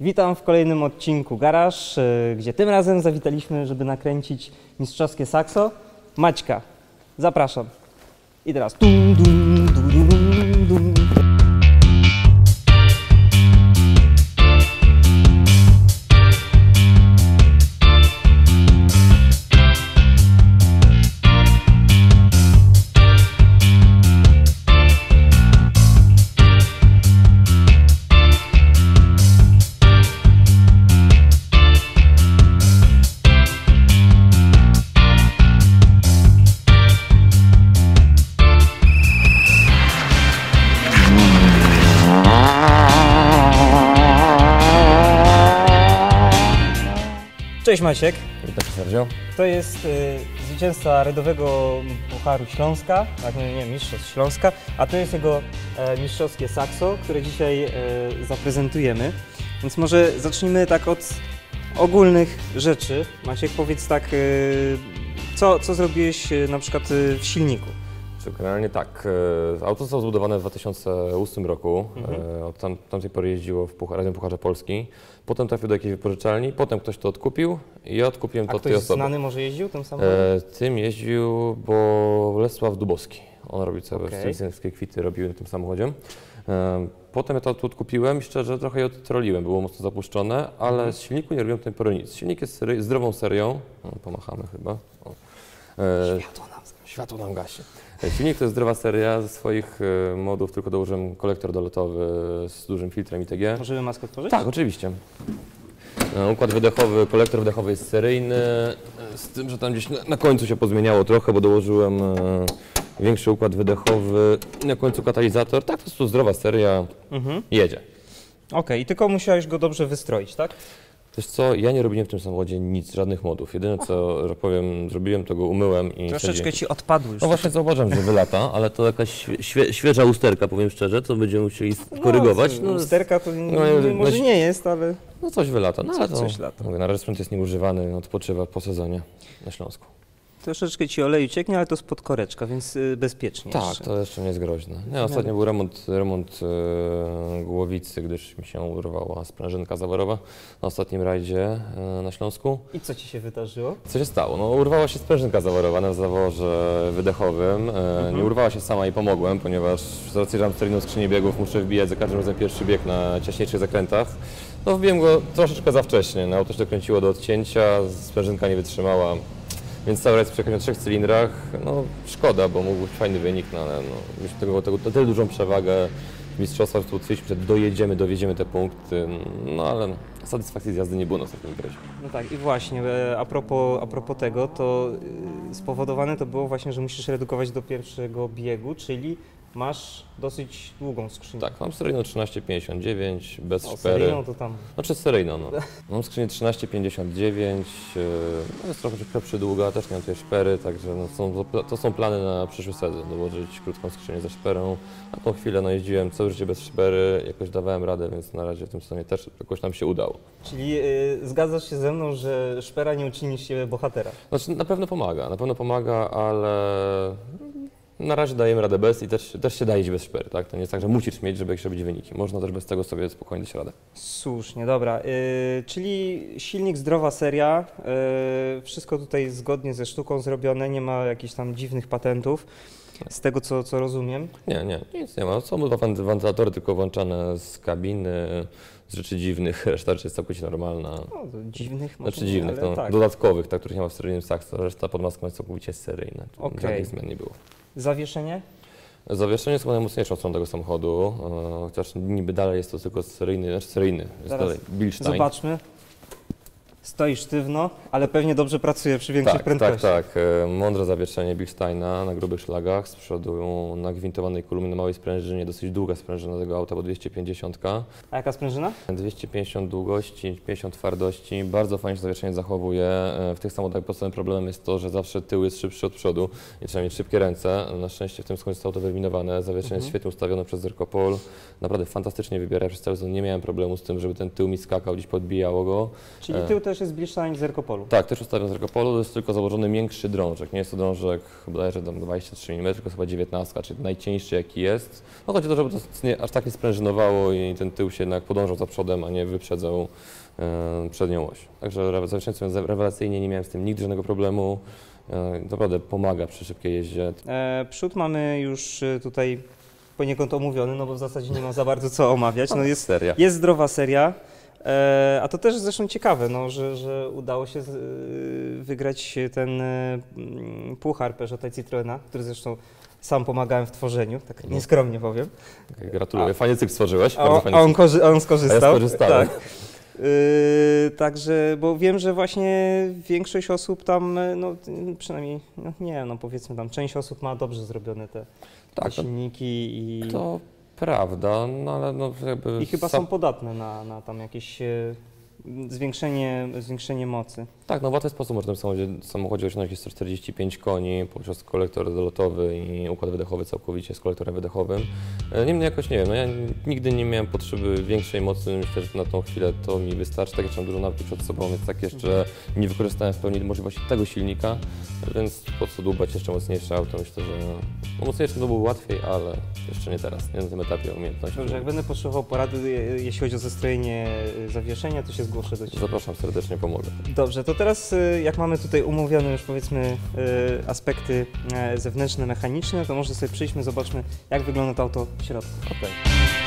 Witam w kolejnym odcinku Garaż, e, gdzie tym razem zawitaliśmy, żeby nakręcić mistrzowskie sakso. Maćka, zapraszam. I teraz. Dum, dum, dum, dum, dum. Cześć Maciek. Witam cię Sergio. To jest e, zwycięzca Redowego Pucharu Śląska, tak nie, nie, mistrzostw Śląska, a to jest jego e, mistrzowskie sakso, które dzisiaj e, zaprezentujemy. Więc może zacznijmy tak od ogólnych rzeczy. Maciek, powiedz tak, e, co, co zrobiłeś e, na przykład e, w silniku? Czy Generalnie tak. e, Auto zostało zbudowane w 2008 roku. E, Od tam, tamtej pory jeździło w Radnym Pucharze Polski. Potem trafił do jakiejś wypożyczalni, potem ktoś to odkupił i ja odkupiłem A to od tej osoby. znany może jeździł tym samochodem? E, tym jeździł, bo Lesław Dubowski. On robił całe okay. kwity, robił na tym samochodzie. E, Potem ja to odkupiłem i szczerze trochę je odtroliłem, było mocno zapuszczone, ale Mhm. z silniku nie robiłem do tej pory nic. Silnik jest sery- zdrową serią, o, pomachamy chyba. O. E, Światło nam. Światło nam gaśnie. Silnik to jest zdrowa seria. Ze swoich e, modów tylko dołożyłem kolektor dolotowy z dużym filtrem ITG. Możemy maskę otworzyć? Tak, oczywiście. E, Układ wydechowy, kolektor wydechowy jest seryjny, e, z tym, że tam gdzieś na, na końcu się pozmieniało trochę, bo dołożyłem większy układ wydechowy i na końcu katalizator. Tak, to jest tu zdrowa seria, Mhm. jedzie. Okej, i tylko musiałeś go dobrze wystroić, tak? Wiesz co, ja nie robiłem w tym samochodzie nic, żadnych modów. Jedyne co, że powiem, zrobiłem, to go umyłem i Troszeczkę wsadziłem- ci odpadły już. No właśnie zauważam, że wylata, ale to jakaś świe, świeża usterka, powiem szczerze, to będziemy musieli skorygować. No, No, lusterka to no, nie, może no, nie jest, ale no coś wylata, no Co- ale to, coś lata. Mówię, na razie sprzęt jest nieużywany, odpoczywa po sezonie na Śląsku. Troszeczkę ci oleju cieknie, ale to spod koreczka, więc y, bezpiecznie Tak, jeszcze. to jeszcze nie jest groźne. Nie, ostatnio był remont, remont e, głowicy, gdyż mi się urwała sprężynka zaworowa na ostatnim rajdzie e, na Śląsku. I co ci się wydarzyło? Co się stało? No, urwała się sprężynka zaworowa na zaworze wydechowym. E, Nie urwała się sama i pomogłem, ponieważ z racji, że mam seryjną skrzynię biegów, muszę wbijać za każdym razem pierwszy bieg na ciaśniejszych zakrętach. No wbiłem go troszeczkę za wcześnie, no, auto się dokręciło do odcięcia, sprężynka nie wytrzymała. Więc cały rajd przejechałem na trzech cylindrach. No szkoda, bo mógł być fajny wynik, no ale no, mieliśmy tego, tego, tyle dużą przewagę w mistrzostwach, tu twierdziliśmy, że dojedziemy, dowieziemy te punkty, no ale satysfakcji z jazdy nie było na ostatnim imprezie. No tak, i właśnie, e, a propos, a propos tego, to y, spowodowane to było właśnie, że musisz redukować do pierwszego biegu, czyli masz dosyć długą skrzynię. Tak, mam seryjną 1359, bez O, szpery. seryjną to tam. Znaczy seryjną, no. Mam skrzynię 1359, yy, no jest trochę, przydługa, też nie mam tutaj szpery, także no, są, to są plany na przyszły sezon, dołożyć krótką skrzynię ze szperą. Na tą chwilę no, jeździłem całe życie bez szpery, jakoś dawałem radę, więc na razie w tym sezonie też jakoś nam się udało. Czyli y, zgadzasz się ze mną, że szpera nie uczyni siebie bohatera. Znaczy na pewno pomaga, na pewno pomaga, ale na razie dajemy radę bez i też, też się daje iść bez szpery, tak? To nie jest tak, że musisz mieć, żeby robić wyniki. Można też bez tego sobie spokojnie dać radę. Słusznie, dobra. Y, czyli silnik zdrowa seria, y, wszystko tutaj zgodnie ze sztuką zrobione, nie ma jakichś tam dziwnych patentów, z tego co, co rozumiem. Nie, nie, nic nie ma. Są dwa wen- wentylatory tylko włączane z kabiny, z rzeczy dziwnych, reszta rzeczy jest całkowicie normalna. No, dziwnych może Znaczy dziwnych, no, tak. dodatkowych, tak, których nie ma w seryjnym sakso, reszta podmaska jest całkowicie seryjna. Okej. Żadnych zmian nie było. Zawieszenie? Zawieszenie jest chyba najmocniejszą stroną tego samochodu, e, chociaż niby dalej jest to tylko seryjny, znaczy seryjny, jest Zaraz dalej Bilstein. Zobaczmy. Stoi sztywno, ale pewnie dobrze pracuje przy większych Tak, tak, prędkościach. tak. E, Mądre zawieszenie Bilsteina na grubych szlagach, z przodu nagwintowanej kolumny na małej sprężynie, dosyć długa sprężyna tego auta, bo 250. A jaka sprężyna? 250 długości, 50 twardości, bardzo fajnie się zawieszenie zachowuje. E, W tych samochodach podstawowym problemem jest to, że zawsze tył jest szybszy od przodu i trzeba mieć szybkie ręce. Na szczęście w tym skońcu zostało to wyeliminowane. Zawieszenie jest świetnie ustawione przez Zerkopol. Naprawdę fantastycznie wybiera. Przez cały sezon nie miałem problemu z tym, żeby ten tył mi skakał, gdzieś podbijało go. Czyli E. tył też też jest Bilstein z Erkopolu. Tak, też ustawiam z Ergopolu, to jest tylko założony większy drążek. Nie jest to drążek bodajże tam 23 mm, tylko chyba 19, czyli najcieńszy jaki jest. No chodzi o to, żeby to nie, aż tak nie sprężynowało i ten tył się jednak podążał za przodem, a nie wyprzedzał e, przednią oś. Także rewelacyjnie nie miałem z tym nigdy żadnego problemu. E, naprawdę pomaga przy szybkiej jeździe. E, przód mamy już e, tutaj poniekąd omówiony, no bo w zasadzie nie ma za bardzo co omawiać. No jest, Seria. jest zdrowa seria. E, a to też zresztą ciekawe, no, że, że udało się e, wygrać ten e, mm, puchar Peugeota Citroena, który zresztą sam pomagałem w tworzeniu, tak No. nieskromnie powiem. Okej, Gratuluję. Stworzyłeś. A, bardzo on- fajny a on, cykl. korzy- a on ja skorzystał. skorzystałem. Tak. Yy, także, bo wiem, że właśnie większość osób tam, e, no przynajmniej, no nie, no powiedzmy tam, część osób ma dobrze zrobione te, Tak, silniki i, to prawda, no ale no jakby... i chyba są podatne na, na tam jakieś e, zwiększenie, zwiększenie mocy. Tak, no w łatwy sposób można w samochodzie, samochodzie osiągnąć jest 145 koni poprzez kolektor dolotowy i układ wydechowy całkowicie z kolektorem wydechowym. E, Niemniej jakoś nie wiem, no ja nigdy nie miałem potrzeby większej mocy, myślę, że na tą chwilę to mi wystarczy, tak jeszcze mam dużo nauki przed sobą, więc tak jeszcze nie wykorzystałem w pełni możliwości tego silnika, więc po co dłubać jeszcze mocniejsze auto, myślę, że no, mocniejsze to byłoby łatwiej, ale jeszcze nie teraz, nie na tym etapie umiejętności. Dobrze, jak będę potrzebował porady, jeśli chodzi o zestrojenie e, zawieszenia, to się zgłoszę do Ciebie. Zapraszam serdecznie, pomogę. Dobrze, to teraz y, jak mamy tutaj umówione już powiedzmy y, aspekty e, zewnętrzne, mechaniczne, to może sobie przyjdźmy, zobaczmy jak wygląda to auto w środku. Okej.